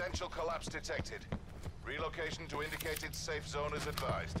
Potential collapse detected. Relocation to indicated safe zone is advised.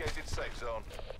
indicated safe zone.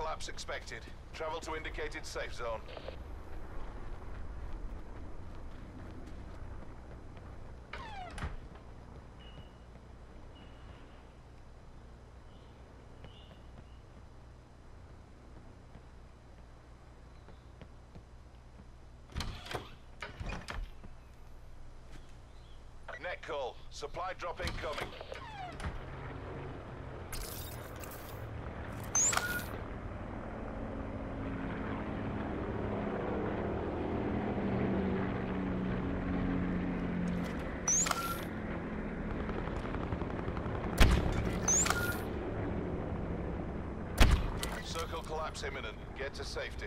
collapse expected. Travel to indicated safe zone. Net call. Supply drop incoming. Circle collapse imminent. Get to safety.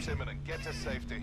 Circle collapse imminent. Get to safety.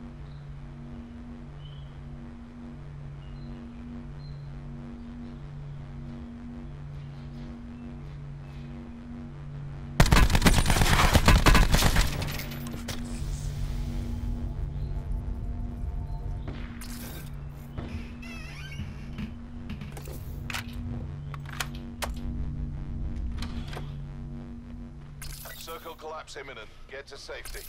Imminent. Get to safety.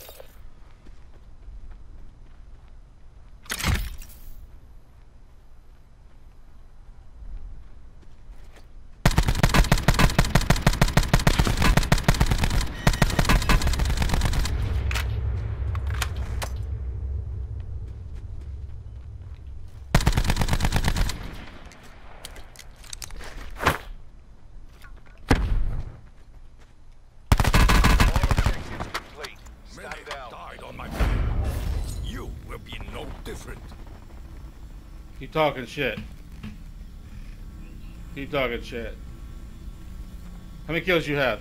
Talking shit. Keep talking shit. How many kills you have?